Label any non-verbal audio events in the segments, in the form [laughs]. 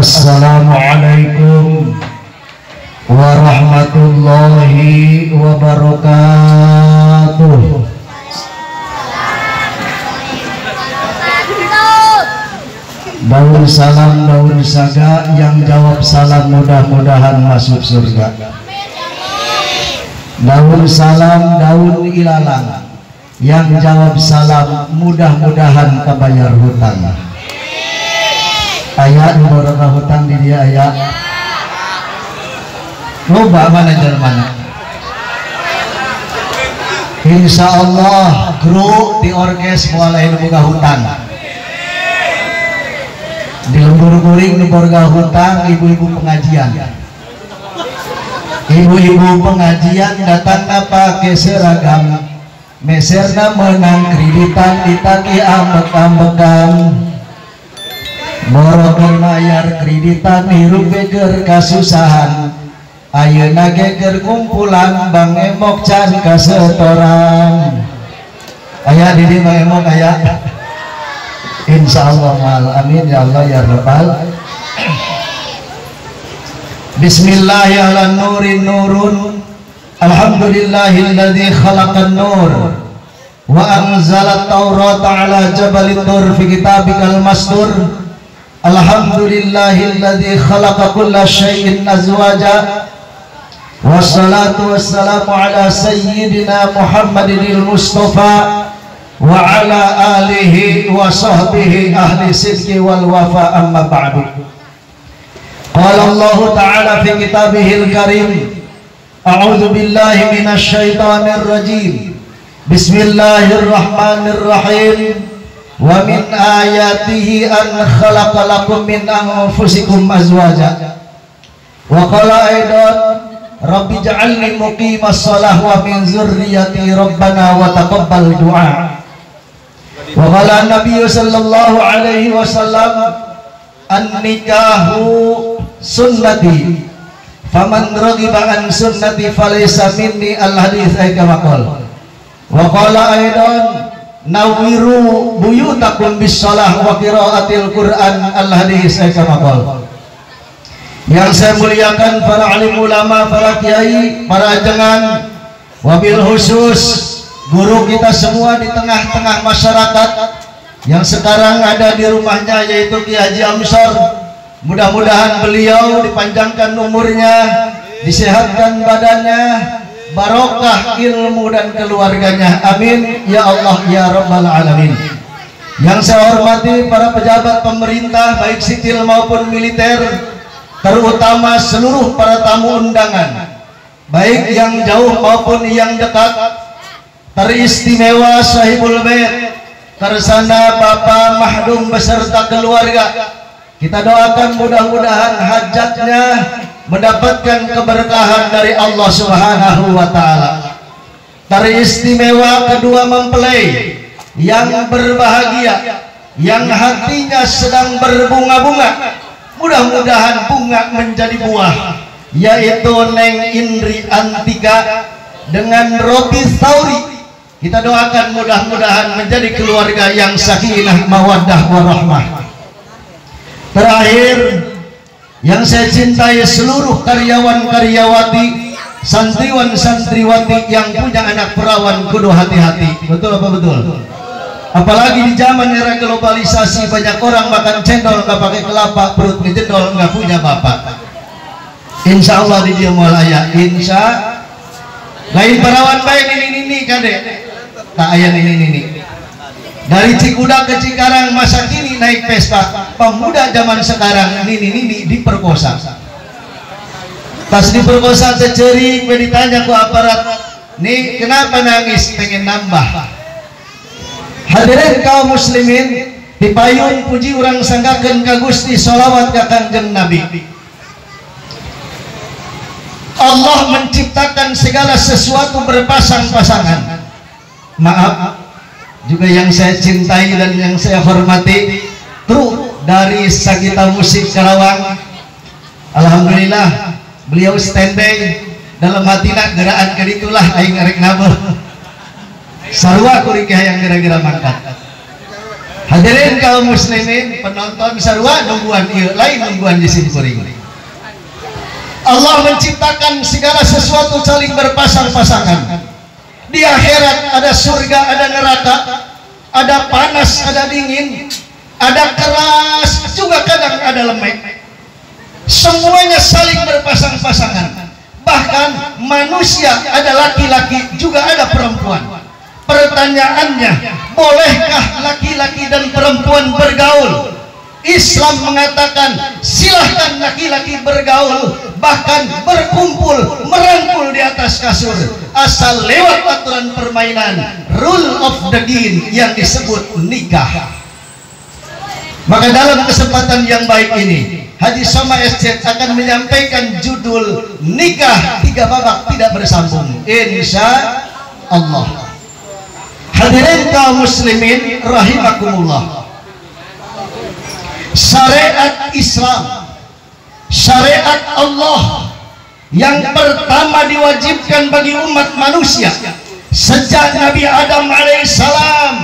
Assalamualaikum warahmatullahi wabarakatuh. Daun salam daun saga yang jawab salam mudah-mudahan masuk surga. Daun salam daun ilalang yang jawab salam mudah-mudahan kebayar hutang ayat beberapa hutang di dia ayat loba mana mana. Insya Allah kru di orkes mulai buka hutang di lembur guring di borga hutang ibu-ibu pengajian. Ibu-ibu pengajian datang pakai seragam. Meserna menang kreditan ditagi ambek-ambekan Morokan mayar kreditan hirup beger kasusahan. Ayeuna geger kumpulan Bang Emok can kasetoran. Ayah didi Bang Emok ayah Insya Allah mal. Amin ya Allah ya Rabbal. Bismillahirrahmanirrahim. Nurun Alhamdulillahilladzi khalaqan nur wa anzala taurata ala jabalin nur fi kitabikal mastur الحمد لله الذي خلق كل شيء أزواجا والصلاة والسلام على سيدنا محمد المصطفى وعلى آله وصحبه أهل الصدق والوفاء أما بعد. قال الله تعالى في كتابه الكريم أعوذ بالله من الشيطان الرجيم بسم الله الرحمن الرحيم wa min ayatihi an khalaqa lakum min anfusikum azwaja. Wa qala aidan rabbi ja'alni muqimas shalah wa min zurriyyati rabbana wa taqabbal du'a. Wa qala nabiy sallallahu alaihi wasallam an nikahu sunnati faman raghiba an sunnati falaysa minni al hadits ay kama qala wa qala aidan nawiru buyutakum bisalah wa qiraatil Quran al hadis kama yang saya muliakan para alim ulama, para kiai, para ajengan, wabil khusus guru kita semua di tengah-tengah masyarakat yang sekarang ada di rumahnya yaitu Ki Haji Amsar. Mudah-mudahan beliau dipanjangkan umurnya, disehatkan badannya, barokah ilmu dan keluarganya. Amin. Ya Allah ya Rabbal Alamin. Yang saya hormati para pejabat pemerintah baik sipil maupun militer terutama seluruh para tamu undangan baik yang jauh maupun yang dekat teristimewa sahibul bait tersana Bapak Mahdum beserta keluarga. Kita doakan mudah-mudahan hajatnya mendapatkan keberkahan dari Allah Subhanahu wa taala. Teristimewa kedua mempelai yang berbahagia, yang hatinya sedang berbunga-bunga. Mudah-mudahan bunga menjadi buah, yaitu Neng Indri Antika dengan Robi Sauri. Kita doakan mudah-mudahan menjadi keluarga yang sakinah mawaddah warahmah. Terakhir yang saya cintai seluruh karyawan-karyawati santriwan-santriwati yang punya anak perawan kudu hati-hati. Betul apa betul? Apalagi di zaman era globalisasi banyak orang makan cendol nggak pakai kelapa perut ngejendol nggak punya bapak. Insya Allah di dia mulaya insya lain perawan baik ini ini kadek tak ayah ini ini dari Cikuda ke Cikarang masa kini naik pesta pemuda zaman sekarang nini nini diperkosa. Pas diperkosa tercerik ditanya ke aparat nih kenapa nangis? Pengen nambah. Hadirin kaum muslimin dipayung puji orang sanggakan ka Gusti sholawat ke kanjeng Nabi. Allah menciptakan segala sesuatu berpasang-pasangan. Maaf juga yang saya cintai dan yang saya hormati kru dari Sagita Musik Karawang. Alhamdulillah beliau standing dalam hati nak geraan keditulah aing arek nabeh sarua kurikah yang kira-kira mangkat. Hadirin kaum muslimin penonton sarua nungguan iya lain nungguan di sini kuring. Allah menciptakan segala sesuatu saling berpasang-pasangan di akhirat ada surga ada neraka ada panas ada dingin ada keras juga kadang ada lembek semuanya saling berpasang-pasangan. Bahkan manusia ada laki-laki juga ada perempuan. Pertanyaannya bolehkah laki-laki dan perempuan bergaul? Islam mengatakan silahkan laki-laki bergaul bahkan berkumpul merangkul di atas kasur asal lewat aturan permainan rule of the game yang disebut nikah. Maka dalam kesempatan yang baik ini Haji Soma SC akan menyampaikan judul nikah tiga babak tidak bersambung. Insya Allah. Hadirin kaum muslimin rahimakumullah. Syariat Islam, syariat Allah yang pertama diwajibkan bagi umat manusia sejak Nabi Adam alaihissalam.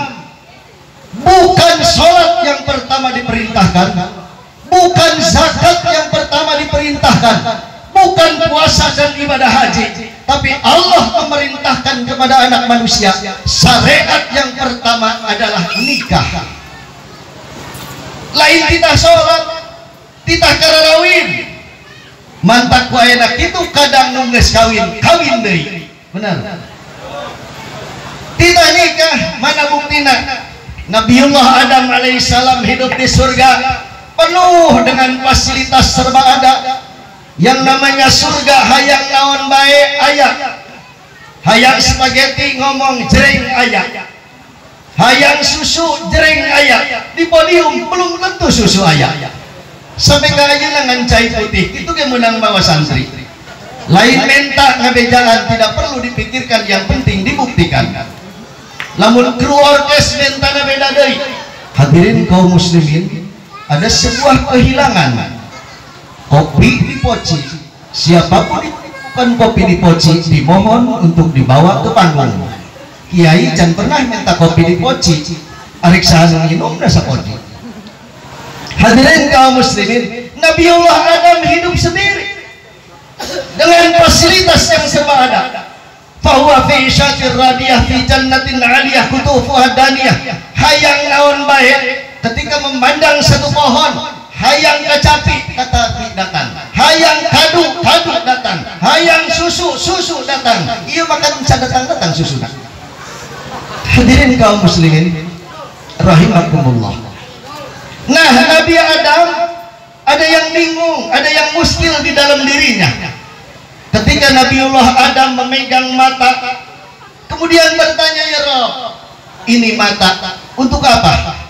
Bukan sholat yang pertama diperintahkan bukan zakat yang pertama diperintahkan bukan puasa dan ibadah haji tapi Allah memerintahkan kepada anak manusia syariat yang pertama adalah nikah. Lain tidak sholat tidak kararawin mantak ku enak itu kadang nungges kawin kawin deh benar. Tidak nikah mana buktinya Nabiullah Adam alaihissalam hidup di surga penuh dengan fasilitas serba ada. Yang namanya surga hayang naon baik ayat hayang spaghetti ngomong jering ayat hayang susu jering ayat di podium belum tentu susu ayat sampai ke dengan cai putih. Itu yang menang bawa santri. Lain minta ngabejalan tidak perlu dipikirkan. Yang penting dibuktikan. Namun kru orkes minta beda hadirin kaum muslimin ada sebuah kehilangan. Kopi di poci. Siapa pun bukan kopi di poci dimohon untuk dibawa ke panggung. Kiai jangan pernah minta kopi di poci. Arik sahanu minum rasa kopi hadirin kaum muslimin Nabiullah Adam hidup sendiri. Dengan fasilitas yang serba ada fahuwa fi isyatir radiyah fi jannatin aliyah kutufuha daniyah. Hayang naon baik ketika memandang satu pohon hayang kecapi kata datang. Hayang kadu kadu datang. Hayang susu susu datang. Iya makan bisa datang datang susu hadirin kaum muslimin rahimakumullah nah Nabi Adam ada yang bingung ada yang muskil di dalam dirinya. Ketika Nabiullah Adam memegang mata kemudian bertanya ya Rob ini mata untuk apa?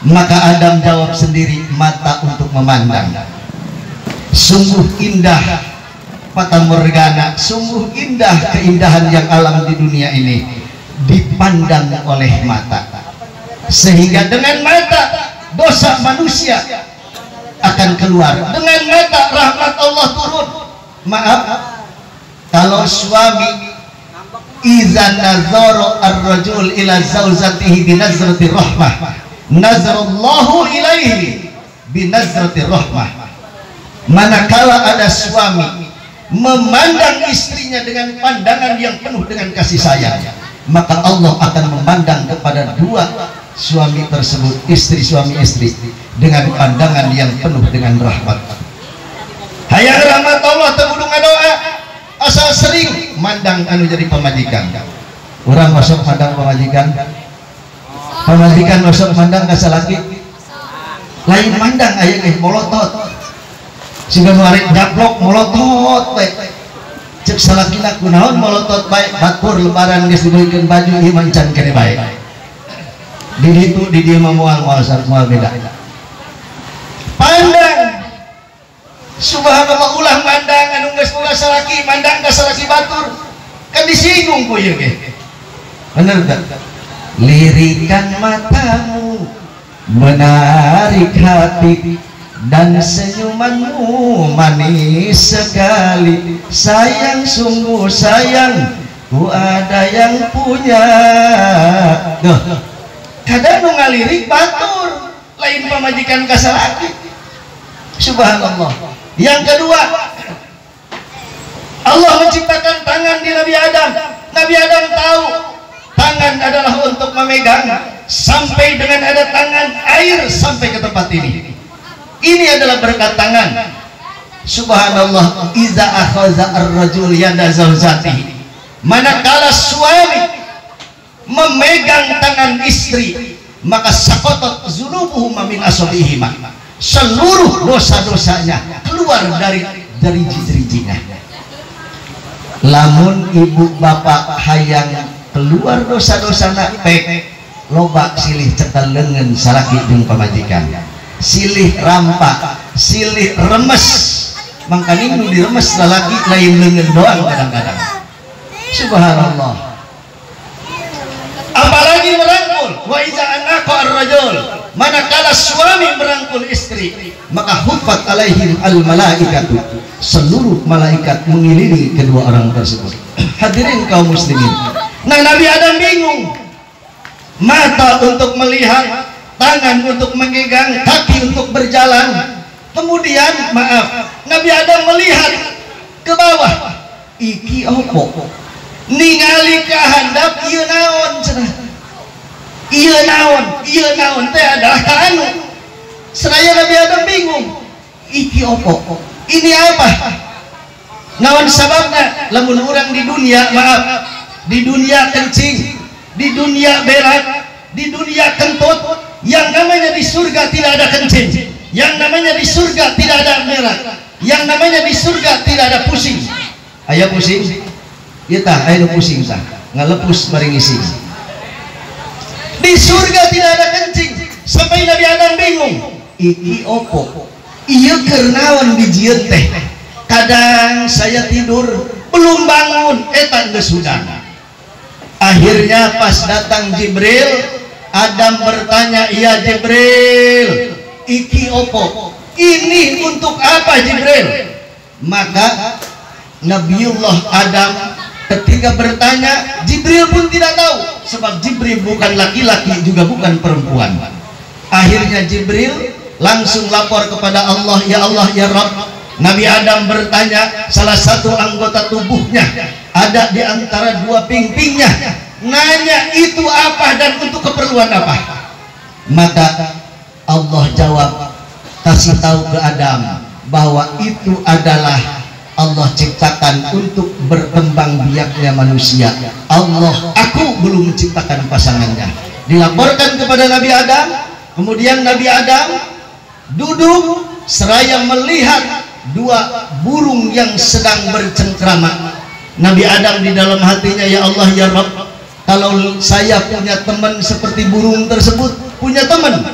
Maka Adam jawab sendiri mata untuk memandang. Sungguh indah mata morgana sungguh indah keindahan yang alam di dunia ini dipandang oleh mata. Sehingga dengan mata dosa manusia akan keluar. Dengan mata rahmat Allah turun. Maaf kalau suami izan nazaro ar-rajul ila zauzatihi binazrati rahmah nazarallahu ilaihi binazrati rahmah. Manakala ada suami memandang istrinya dengan pandangan yang penuh dengan kasih sayang maka Allah akan memandang kepada dua suami tersebut istri suami istri dengan pandangan yang penuh dengan rahmat. Hayang rahmat Allah tebudung doa. Asal sering mandang anu jadi pemajikan. Orang masuk mandang pemajikan. Pemajikan masuk mandang ke lagi lain mandang aja nih molotot sehingga nuarik jablok molotot baik. Cek salaki nak naon molotot baik. Batur lebaran geus dibelikan baju iman can kene baik di itu di dia memual mual mual beda. Pandang. Subhanallah ulah mandang anu geus boga salaki mandang ka salaki batur. Kan disinggung ku ieu ge bener tak? Lirikan matamu menarik hati dan senyumanmu manis sekali. Sayang sungguh sayang ku ada yang punya. Duh. Kadang nu ngalirik batur lain pamajikan kasalaki subhanallah. Yang kedua Allah menciptakan tangan di Nabi Adam. Nabi Adam tahu tangan adalah untuk memegang sampai dengan ada tangan air sampai ke tempat ini. Ini adalah berkat tangan. Subhanallah. Iza akhaza ar-rajul yada zawjatihi manakala suami memegang tangan istri maka sakotot zunubuhu min asobihima seluruh dosa-dosanya keluar dari dari jijrijinya lamun ibu bapak hayang keluar dosa-dosa nak pek loba silih cetel lengan salaki jeung pamajikan. Silih rampak silih remes. Makanya nu diremes lalaki lain lengan doang kadang-kadang. Subhanallah apalagi merangkul wa iza anaqa ar-rajul manakala suami merangkul istri maka hufat alaihim al malaikatu seluruh malaikat mengelilingi kedua orang tersebut. Hadirin kaum muslimin. Nah Nabi Adam bingung. Mata untuk melihat tangan untuk mengegang kaki untuk berjalan. Kemudian maaf Nabi Adam melihat ke bawah. Iki opo? Ningali kehendap iya naon cenah iya naon iya naon teh adalah anu. Seraya Nabi Adam bingung. Iki opo? Ini apa? Naon sababna lamun orang di dunia maaf di dunia kencing di dunia berat di dunia kentut yang namanya di surga tidak ada kencing yang namanya di surga tidak ada berat yang namanya di surga tidak ada pusing. Ayah pusing. Iya tah, ayo pusing tah. Ngalepus maring isi. Di surga tidak ada kencing. Sampai Nabi Adam bingung. Iki opo? Iya kernawan dijieun teh. Kadang saya tidur belum bangun, etan geus sudah. Akhirnya pas datang Jibril, Adam bertanya, "Iya Jibril, iki opo?" Ini untuk apa Jibril? Maka Nabiullah Adam ketika bertanya Jibril pun tidak tahu. Sebab Jibril bukan laki-laki juga bukan perempuan. Akhirnya Jibril langsung lapor kepada Allah ya Allah ya Rabb. Nabi Adam bertanya salah satu anggota tubuhnya ada di antara dua pingpingnya. Nanya itu apa dan untuk keperluan apa? Maka Allah jawab kasih tahu ke Adam bahwa itu adalah Allah ciptakan untuk berkembang biaknya manusia. Allah aku belum menciptakan pasangannya. Dilaporkan kepada Nabi Adam kemudian Nabi Adam duduk seraya melihat dua burung yang sedang bercengkrama. Nabi Adam di dalam hatinya ya Allah ya Rabb kalau saya punya teman seperti burung tersebut punya teman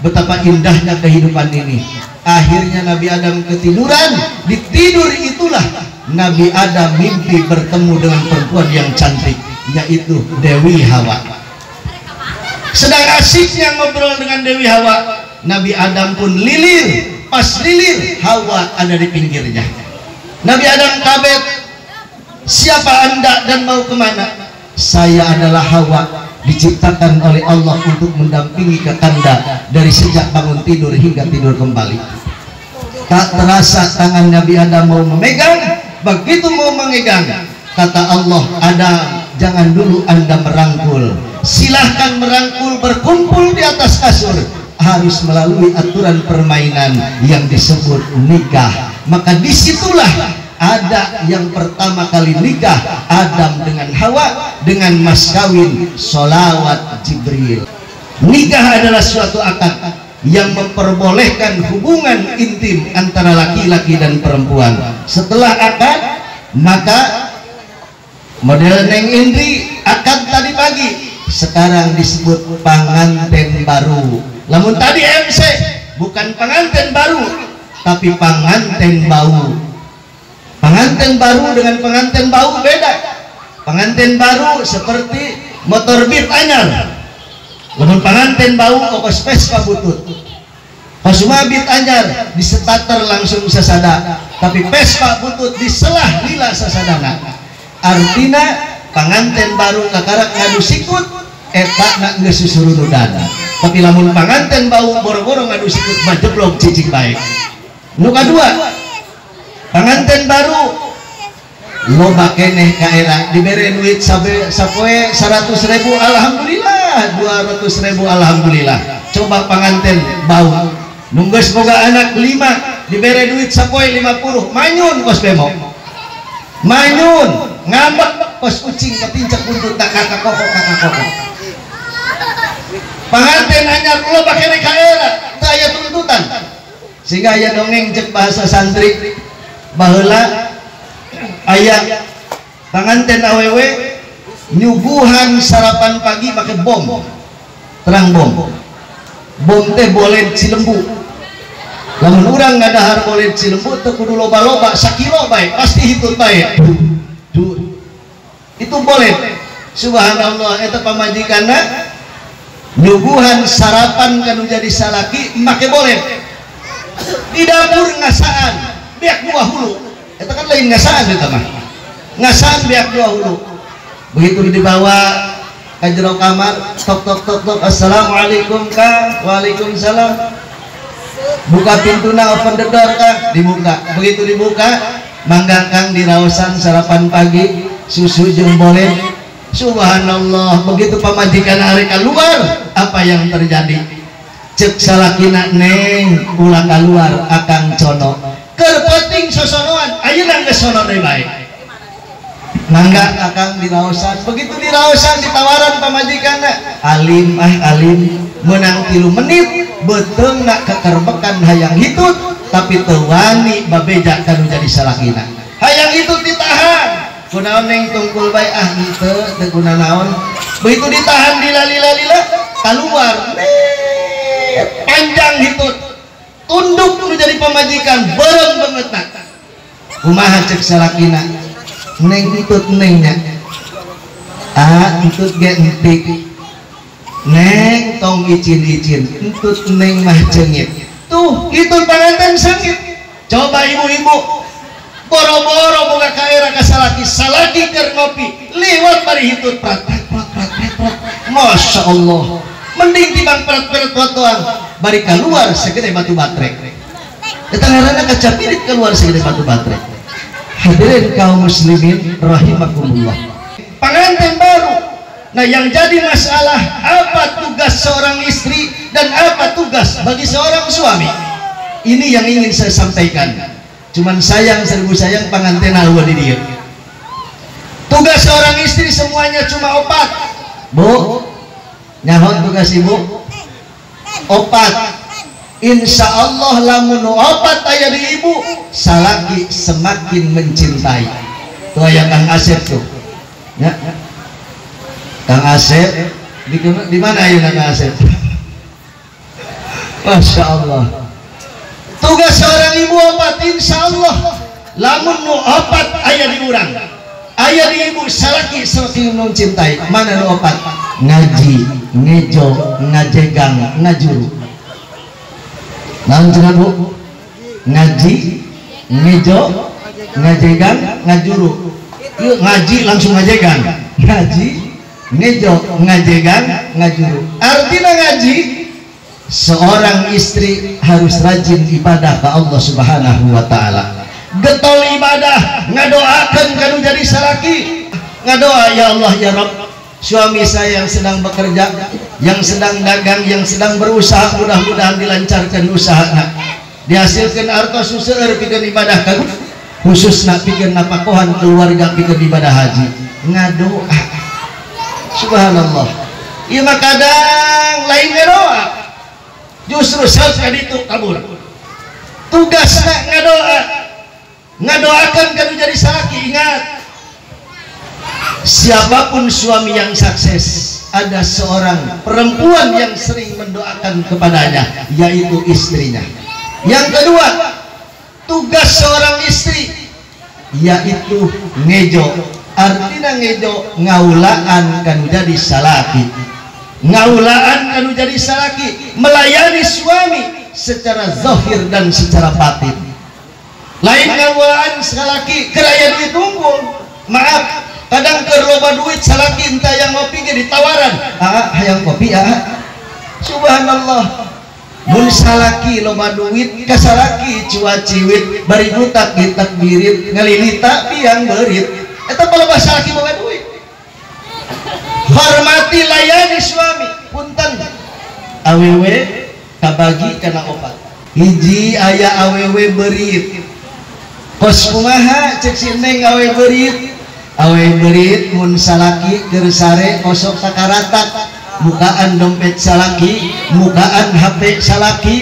betapa indahnya kehidupan ini akhirnya Nabi Adam ketiduran. Di tidur itulah Nabi Adam mimpi bertemu dengan perempuan yang cantik yaitu Dewi Hawa. Sedang asiknya ngobrol dengan Dewi Hawa Nabi Adam pun lilir. Pas lilir Hawa ada di pinggirnya. Nabi Adam kabet siapa anda dan mau ke mana? Saya adalah Hawa diciptakan oleh Allah untuk mendampingi kekanda dari sejak bangun tidur hingga tidur kembali. Tak terasa tangan Nabi Adam mau memegang begitu mau memegang kata Allah Adam jangan dulu anda merangkul. Silahkan merangkul berkumpul di atas kasur. Harus melalui aturan permainan yang disebut nikah. Maka di situlah ada yang pertama kali nikah Adam dengan Hawa dengan mas kawin solawat Jibril. Nikah adalah suatu akad yang memperbolehkan hubungan intim antara laki-laki dan perempuan. Setelah akad maka model Neng Indri akad tadi pagi. Sekarang disebut pengantin baru. Namun tadi MC bukan pengantin baru tapi pengantin bau pengantin baru dengan pengantin bau beda. Pengantin baru seperti motor beat anyar. Namun pengantin bau kokos Vespa butut. Pasuma bit anyar di setater langsung sesada tapi Vespa butut di selah lila sesadana artinya pengantin baru kakarak ngadu sikut eta nak geus susurududan tapi lamun panganten bau boro-boro ngadu sikut majeblok cicing baik. Nu kadua panganten baru. Loba keneh kaela diberi duit sampai sapoe 100 ribu. Alhamdulillah 200 ribu alhamdulillah. Coba panganten bau. Nunggus boga anak lima. Diberi duit sapoe 50 manyun kos bemo. Manyun. Ngambek kos kucing. Kepincak untuk tak kakak koko kakak koko panganten anyar loba keneh kaela saya tuntutan. Sehingga ya dongeng cek bahasa santri bahula ayah panganten awewe nyuguhan sarapan pagi pakai bom. Terang bom. Bom teh boleh cilembu. Lamun orang nggak dahar boleh cilembu teh kudu loba-loba sakilo baik pasti itu baik itu boleh. Subhanallah itu pamajikan nyuguhan sarapan kan jadi salaki make boleh. Di dapur ngasaan biak buah hulu. Itu kan lain ngasaan itu mah ngasaan biak dua hulu. Begitu dibawa ke jero kamar tok tok tok tok. Assalamualaikum kang waalaikumsalam. Buka pintu na open the door kang dibuka. Begitu dibuka mangga kang dirausan sarapan pagi susu jeung boleh. Subhanallah. Begitu pamajikan hari keluar apa yang terjadi? Cek salakina neng pulang keluar akan cono kerpeting sosonoan. Ayo nang sono deh baik mangga akan dirausan begitu dirausan ditawaran pamajikan alim ah alim. Menang tilu menit. Betul nak kekerbekan hayang hitut. Tapi tewani babeja kan jadi salakina hayang itu ditahan. Kunaon neng tungkul baik ah itu teguna naon begitu ditahan dilali-lalila keluar. Panjang hitut tunduk menjadi pemajikan banget nak kumaha cek salakina? Neng itut nengnya. Ah itut ge entik. Neng tong icin-icin entut neng mah cengit tuh itu panganten sakit coba ibu-ibu boro-boro boga kaera ka salaki salaki ker ngopi. Liwat bari hitut prat prat prat prat prat. Masya Allah mending tibang prat-prat tuan bari keluar segede batu baterai kita ngarana kaca pirit keluar segede batu baterai hadirin kaum muslimin rahimakumullah. Pengantin baru. Nah yang jadi masalah apa tugas seorang istri dan apa tugas bagi seorang suami? Ini yang ingin saya sampaikan. Cuman sayang seribu sayang pengantin alwa di dia. Tugas seorang istri semuanya cuma opat. Bu nyahon tugas ibu opat. Insya Allah lamun opat ayah di ibu salaki semakin mencintai. Tuh ayah Kang Asep tuh. Ya. Kang Asep di, di mana ayah Kang Asep? [laughs] Masya Allah tugas seorang ibu opat Insya Allah lamun nu opat ayah di urang. Ayah di ibu salaki semakin mencintai. Mana nu opat ngaji ngejo ngajegang ngajuru. Naon cenah Bu? Ngaji ngejo ngajegang ngajuru. Yuk ngaji langsung ngajegang. Ngaji ngejo ngajegang ngajuru. Artinya ngaji seorang istri harus rajin ibadah ke Allah subhanahu wa ta'ala. Getol ibadah ngadoakan kanu jadi salaki. Ngadoa ya Allah ya Rabb suami saya yang sedang bekerja yang sedang dagang yang sedang berusaha mudah-mudahan dilancarkan usahanya. Dihasilkan harta susah pikir ibadah kan khusus nak pikir napakohan keluarga pikir ibadah haji. Ngadoa subhanallah. Iya mah kadang lain ngadoa justru saat itu kabur. Tugas nak ngadoa. Ngadoakan kan jadi sakit ingat siapa pun suami yang sukses ada seorang perempuan yang sering mendoakan kepadanya yaitu istrinya. Yang kedua tugas seorang istri yaitu ngejo. Artinya ngejo ngaulaan kan jadi salaki. Ngaulaan kan jadi salaki melayani suami secara zahir dan secara batin. Lain ngaulaan salaki keraya ditunggu. Maaf kadang ke loba duit salaki entah yang ngopi ge ditawaran. Ah hayang kopi ah. Subhanallah. Mun salaki loba duit ka salaki cua ciwit. Bari nutak ditak birit ngalilita biang berit. Eta kalau salaki bawa duit. Hormati layani suami. Punten. Awewe kabagi karena obat. Hiji ayah awewe berit. Kos kumaha cek si neng awe berit awe berit mun salaki gersare kosok sakaratak mukaan dompet salaki mukaan HP salaki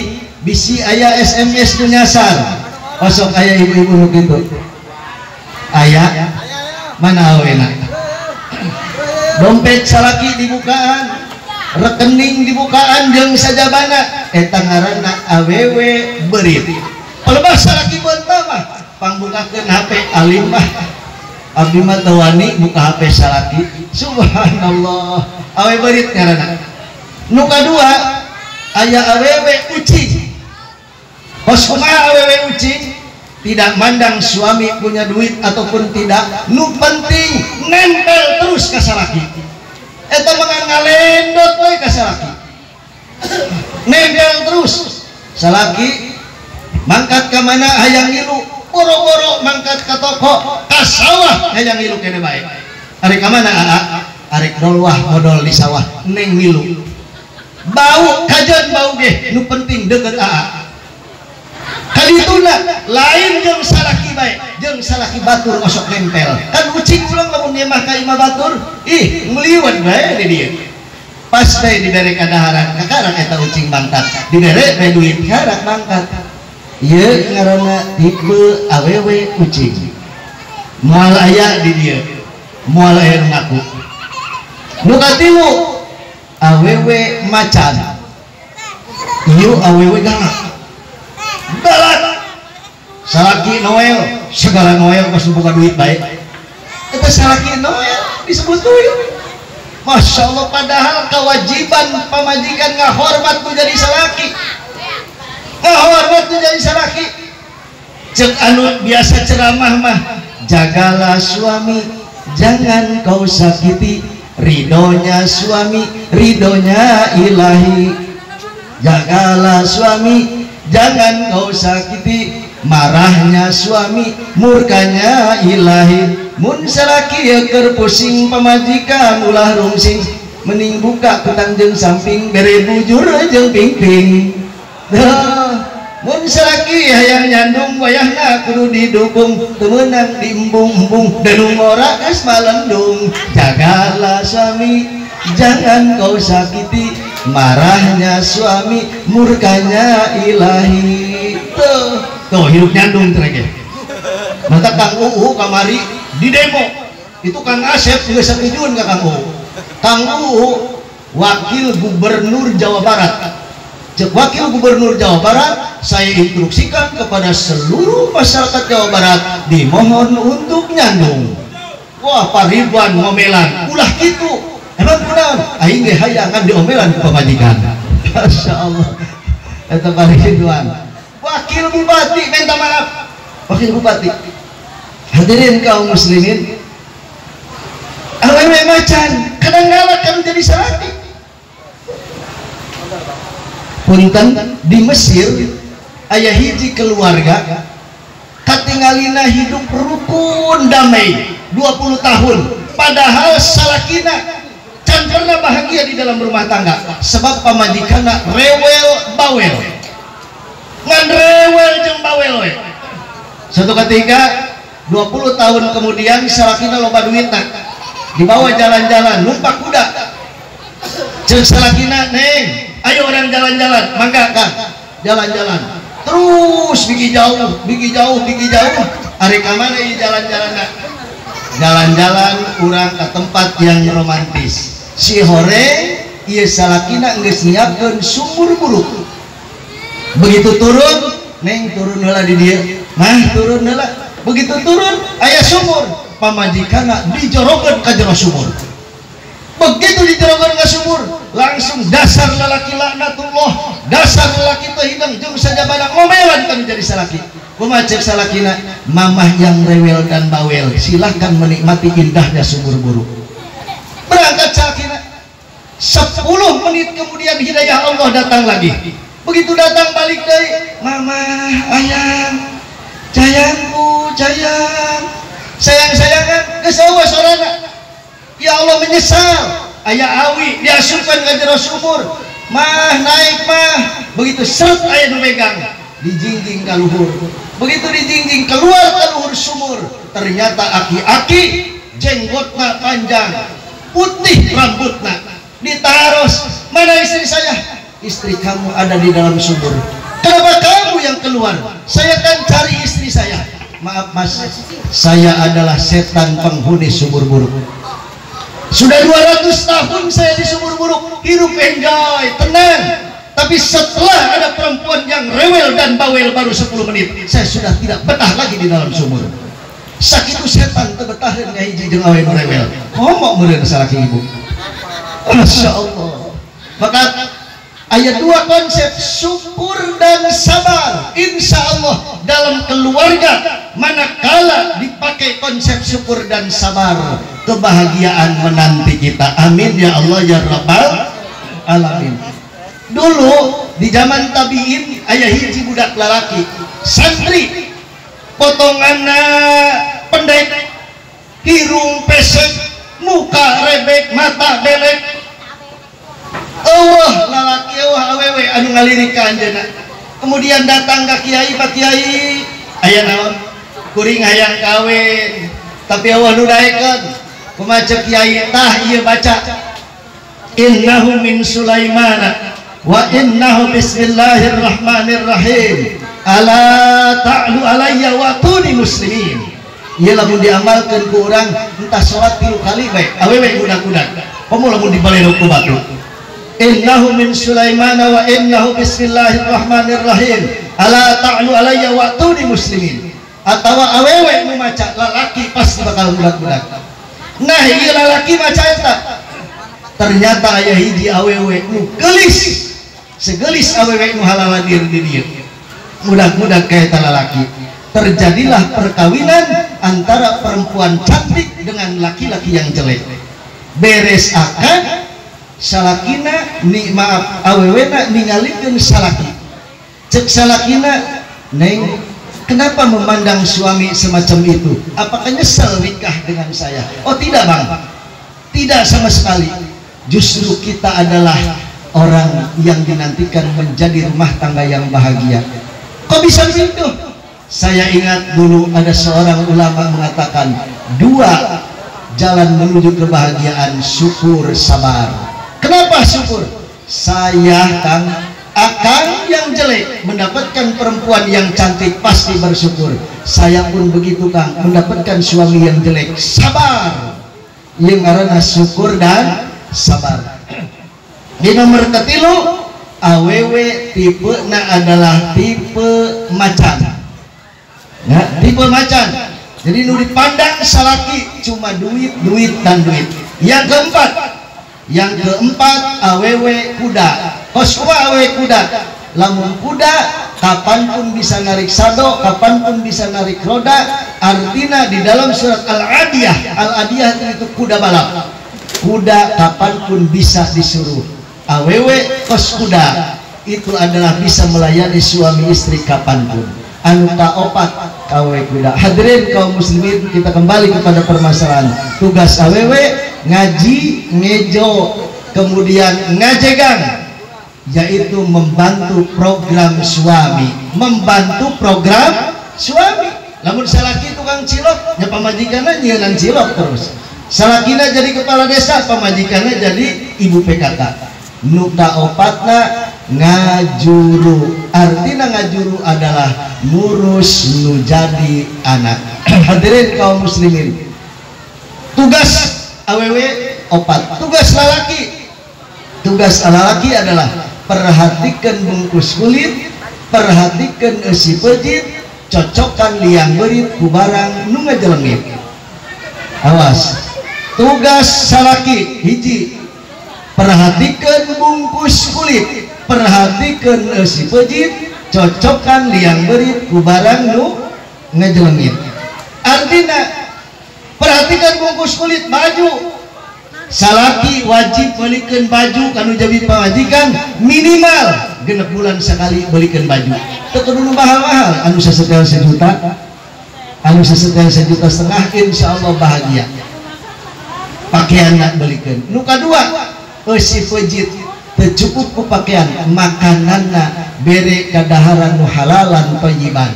bisi ayah SMS dunyasar kosok ayah ibu-ibu gitu. Ayah mana awena dompet salaki dibukaan rekening dibukaan jeung sajabana. Eta ngaranna awewe berit kalau bahasa laki bentah mah pangbukakeun HP alim mah abdi mah buka HP salaki subhanallah. Awe berit ngaranna. Nu kadua aya awewe ucing kos kumaha awewe ucing tidak mandang suami punya duit ataupun tidak nu penting nempel terus ke salaki. Eta mah ngalendot we ka salaki. Nempel terus. Salaki mangkat ke mana hayang ngilu boro-boro mangkat ke toko ke sawah. Hayang ngilu kene bae ari ka mana aa arek dolwah modal di sawah. Neng ngilu. Bau kajian bau ge. Nu penting deukeut aa kalituna lain jeung salaki bae jeung salaki batur osok nempel. Kan ucing pulang lamun ieu mah ka imah batur ih ngeliwat bae di dieu pas bae dibere kadaharan kakarang eta ucing bangkat dibere bae duit karak bangkat ieu ngaranna tipe awewe ucing moal aya di dieu moal aya ngaku. Nu katilu awewe macan. Ieu awewe galak galak. Salaki Noel segala Noel pas buka duit baik itu salaki Noel disebut duit. Masya Allah padahal kewajiban pemajikan tuh jadi salaki cek anu biasa ceramah mah jagalah suami jangan kau sakiti. Ridhonya suami ridhonya ilahi. Jagalah suami jangan kau sakiti. Marahnya suami murkanya ilahi. Mun salaki keur pusing pamajikan ulah rungsing. Mending buka kutang jeung samping bere bujur jeung pingping. mun salaki hayang nyandung wayahna kudu didukung temenang diembung-embung denung ora geus malendung jagalah suami jangan kau sakiti marahnya suami murkanya ilahi. Tuh tuh hidup nyandung terage mata kang uu kamari di demo. Itu kang Asep juga ke kang uu. Kang uu wakil gubernur Jawa Barat wakil gubernur Jawa Barat saya instruksikan kepada seluruh masyarakat Jawa Barat dimohon untuk nyandung. Wah Pak Ridwan ngomelan. Ulah gitu. Emang kunaon aing ge hayangan diomelan ku pamajikan. [laughs] Masya Allah. Eta Pak Ridwan. Wakil bupati minta maaf wakil bupati. Hadirin kaum muslimin. Awewe macan kadang galak kan jadi salati punten di Mesir ayah hiji keluarga katingalina hidup rukun damai 20 tahun. Padahal salakina can pernah bahagia di dalam rumah tangga. Sebab pamajikana rewel bawel. Ngan rewel jeung bawel we. Suatu ketika 20 tahun kemudian salakina loba duitna. Dibawa jalan-jalan numpak kuda. Jeung salakina neng ayo orang jalan-jalan. Mangga kang. Jalan-jalan. Terus bigi jauh bigi jauh bigi jauh. Hari kamana ini jalan-jalan jalan-jalan kurang ke tempat yang romantis. Si hore iya salakina nggak nyiapkan sumur buruk. Begitu turun neng turun lah di dia. Nah turun lah begitu turun ayah sumur. Pamajikana dijorokan ke jero sumur. Begitu dijorokan ke sumur langsung dasar lelaki laknatullah dasar lelaki terhidang jung saja pada ngomelan kan jadi salaki. Kumacek salakina mamah yang rewel dan bawel silahkan menikmati indahnya sumur buruk. Berangkat salakina. 10 menit kemudian hidayah Allah datang lagi. Begitu datang balik dari mama ayang jayangku jayang. Sayang-sayangan kesawa sorana ya Allah menyesal ayah awi ke jero sumur mah naik mah. Begitu seret ayah memegang dijingjing ke luhur. Begitu dijingjing keluar ke luhur sumur. Ternyata aki-aki jenggotnya panjang putih rambutnya ditaros mana istri saya? Istri kamu ada di dalam sumur. Kenapa kamu yang keluar? Saya kan cari istri saya. Maaf mas. Saya adalah setan penghuni sumur buruk sudah 200 tahun saya di sumur buruk hidup enjoy tenang. Tapi setelah ada perempuan yang rewel dan bawel baru 10 menit saya sudah tidak betah lagi di dalam sumur. Sakit setan terbetah dengan hiji jeung awe rewel ngomong meureun salah ibu. Masya Allah. Maka ayat dua konsep syukur dan sabar. Insya Allah dalam keluarga manakala dipakai konsep syukur dan sabar kebahagiaan menanti kita. Amin ya Allah ya Rabbal alamin. Dulu di zaman tabiin ayah hiji budak lalaki santri potongannya pendek hirung pesek muka rebek mata belek Allah. Lalaki Allah awewe anu ngalirik ka anjeuna kemudian datang ke kiai pak kiai. Aya naon? Kuring hayang kawin tapi Allah nu daekeun kiai tah ieu baca. Innahu min sulaimana wa innahu bismillahirrahmanirrahim. Ala ta'lu alayya wa tuni muslimin. Ieu lamun diamalkeun ku urang entah salat tilu kali bae. Awewe budak-budak komo lamun dibalero ku batu innahu min Sulaiman wa innahu bismillahirrahmanirrahim. Ala ta'lu alayya wa tuni muslimin. Atau awewe nu maca lalaki pasti bakal budak-budak. Nah iya lalaki maca eta. Ternyata ayah hiji awewe nu gelis. Segelis awewe nu halaladir di dia mudah-mudah kayak lalaki terjadilah perkawinan antara perempuan cantik dengan laki-laki yang jelek. Beres akan salakina ni maaf awewena ningalikeun salaki. Cek salakina neng kenapa memandang suami semacam itu? Apakah nyesel nikah dengan saya? Oh tidak bang. Tidak sama sekali. Justru kita adalah orang yang dinantikan menjadi rumah tangga yang bahagia. Kok bisa begitu? Saya ingat dulu ada seorang ulama mengatakan dua jalan menuju kebahagiaan syukur sabar Kenapa syukur? Saya kang akan yang jelek mendapatkan perempuan yang cantik pasti bersyukur. Saya pun begitu kang mendapatkan suami yang jelek sabar. Yang karena syukur dan sabar. Di nomor ketilu AWW tipe na adalah tipe macan. Ya, tipe macan. Jadi nu dipandang salaki cuma duit, duit dan duit. Yang keempat yang keempat awewe kuda. Koswa awewe kuda. Lamun kuda kapan pun bisa narik sado kapan pun bisa narik roda artinya di dalam surat al-adiyah al-adiyah itu kuda balap. Kuda kapan pun bisa disuruh. Awewe kos kuda. Itu adalah bisa melayani suami istri kapan pun. Anu opat kawe kuda. Hadirin kaum muslimin kita kembali kepada permasalahan. Tugas awewe ngaji ngejo kemudian ngajegang yaitu membantu program suami. Membantu program suami. Namun salaki tukang cilok ya pamajikannya nyianan cilok terus. Salakina jadi kepala desa pamajikannya jadi ibu PKK nuta opatna ngajuru. Artinya ngajuru adalah ngurus nu jadi anak. [clears throat] Hadirin kaum muslimin. Tugas aww opat. Tugas lalaki. Tugas lalaki adalah perhatikan bungkus kulit perhatikan isi pejit cocokkan liang berit ku barang nu ngajelengit awas. Tugas salaki hiji. Perhatikan bungkus kulit perhatikan isi pejit cocokan liang berit ku barang nu ngejelengit. Artinya perhatikan bungkus kulit baju. Salaki wajib belikan baju kanu jadi pemajikan minimal genep bulan sekali belikan baju. Itu dulu mahal-mahal anu sesetel sejuta. Anu sesetel sejuta setengah insya Allah bahagia. Pakaian nak belikan. Nuka dua si pejit tercukup ku pakaian makanan nak bere kadaharan halalan penyiban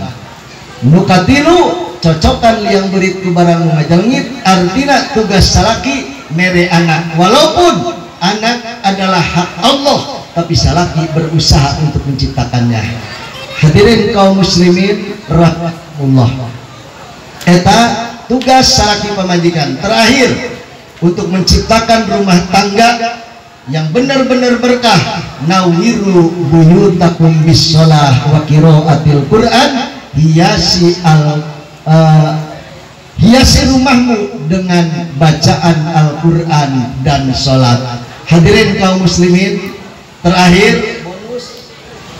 nuka tilu cocokan liang berit ku barang ngajalngit artinya tugas salaki mere anak. Walaupun anak adalah hak Allah tapi salaki berusaha untuk menciptakannya. Hadirin kaum muslimin rahmatullah. Eta tugas salaki pemajikan terakhir untuk menciptakan rumah tangga yang benar-benar berkah. Nawiru buyutakum bisolah wa qiraatil quran hiasi al uh, hiasi rumahmu dengan bacaan Al-Quran dan sholat. Hadirin kaum muslimin terakhir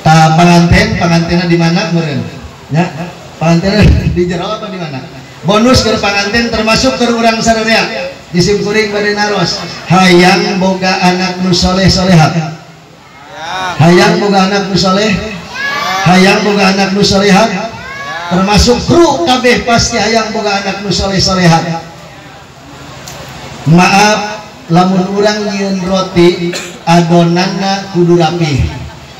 ta pengantin pengantinnya di mana meren ya pengantinnya di jero apa di mana? Bonus ke pengantin termasuk ke orang sararea di simkuring pada naros. Hayang boga anak nu soleh solehat hayang. Boga anak nu soleh. Hayang boga anak nu solehat termasuk kru kabeh pasti ayam boga anak nu soleh maaf lamun urang nyieun roti adonanna kudu rapi.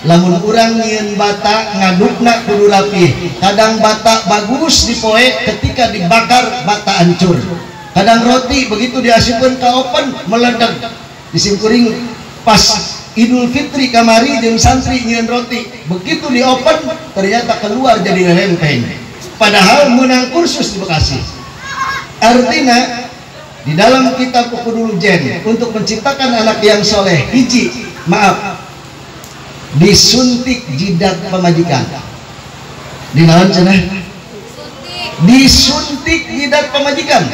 Lamun urang nyieun bata ngadukna kudu rapi. Kadang bata bagus dipoe ketika dibakar bata hancur. Kadang roti begitu diasupkan ke open meledak disimkuring pas Idul Fitri kamari dan santri nyian roti. Begitu di open ternyata keluar jadi lempeng padahal menang kursus di Bekasi. Artinya di dalam kitab dulu Jen untuk menciptakan anak yang soleh hiji maaf disuntik jidat pemajikan. Di dalam sana disuntik jidat pemajikan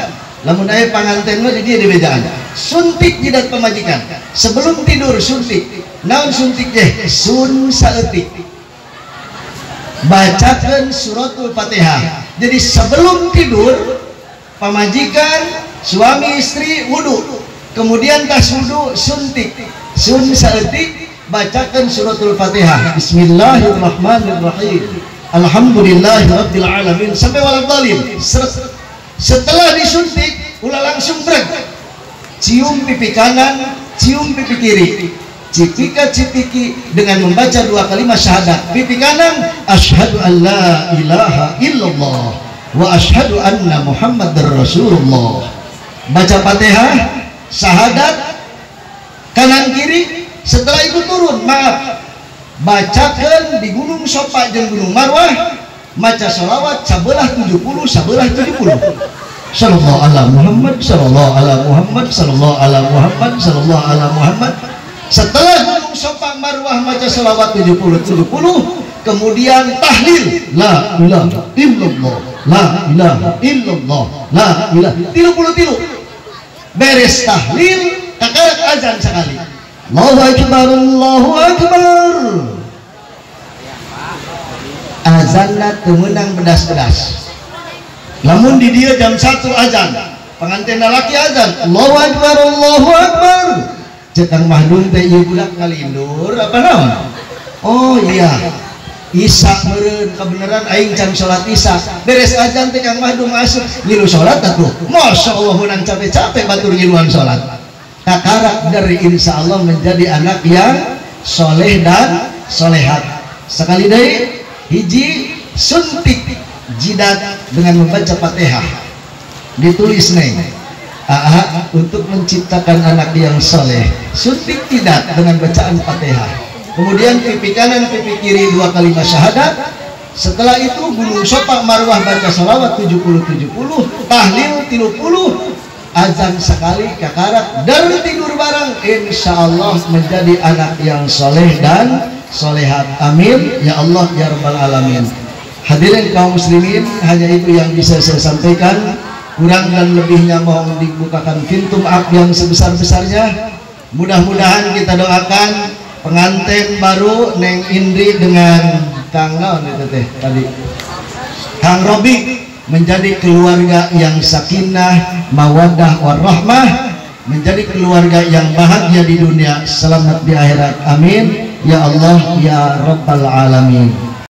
lamun aya panganten mah dia di bedaan. Suntik jidat pemajikan. Sebelum tidur suntik. Naon suntik teh sun saeutik bacakan suratul fatihah. Jadi sebelum tidur pemajikan suami istri wudhu kemudian tas wudhu suntik. Sun saeutik bacakan suratul fatihah. Bismillahirrahmanirrahim. Alhamdulillahirrabbilalamin sampai walau dalim setelah disuntik ulah langsung brek cium pipi kanan cium pipi kiri. Cipika cipiki dengan membaca dua kalimat syahadat. Pipi kanan asyhadu an la ilaha illallah wa asyhadu anna muhammadar rasulullah. Baca fatihah syahadat. Kanan kiri setelah itu turun maaf. Bacakan di gunung sopa dan gunung marwah maca salawat sabelah 70 sabelah 70 sallallahu ala Muhammad sallallahu ala Muhammad sallallahu ala Muhammad sallallahu ala Muhammad. Setelah gunung sopa marwah maca salawat 70 70 kemudian tahlil la ilaha illallah la ilaha illallah la ilaha tilu puluh tilu. Beres tahlil kakarak azan sekali. Allahu Akbar Allahu Akbar azanna temenang bedas-bedas. Namun di dia jam satu azan pengantin laki azan. Allahu Akbar Allahu Akbar. Cekang mahdun teh ieu budak ngalindur apa nama oh iya. Isa meren kebenaran aing can sholat Isa. Beres azan teh kang mahdum masuk ngilu atuh. Masya Allah menang capek-capek batur ngiluan sholat kakarak dari insya Allah menjadi anak yang soleh dan solehat. Sekali dari hiji suntik jidat dengan membaca fatihah. Ditulis neng. Aha, untuk menciptakan anak yang soleh. Suntik jidat dengan bacaan fatihah. Kemudian pipi kanan pipi kiri dua kalimat syahadat. Setelah itu gunung sopak marwah baca salawat 70-70 tahlil 30 azan sekali kakarak dari tidur bareng. Insya Allah menjadi anak yang soleh dan solehat amin. Ya Allah ya rabbal alamin. Hadirin kaum muslimin hanya itu yang bisa saya sampaikan. Kurang dan lebihnya mohon dibukakan pintu maaf yang sebesar-besarnya. Mudah-mudahan kita doakan pengantin baru Neng Indri dengan Kang naon itu teh tadi. Kang Robi menjadi keluarga yang sakinah mawadah warahmah menjadi keluarga yang bahagia di dunia. Selamat di akhirat. Amin ya Allah ya rabbal alamin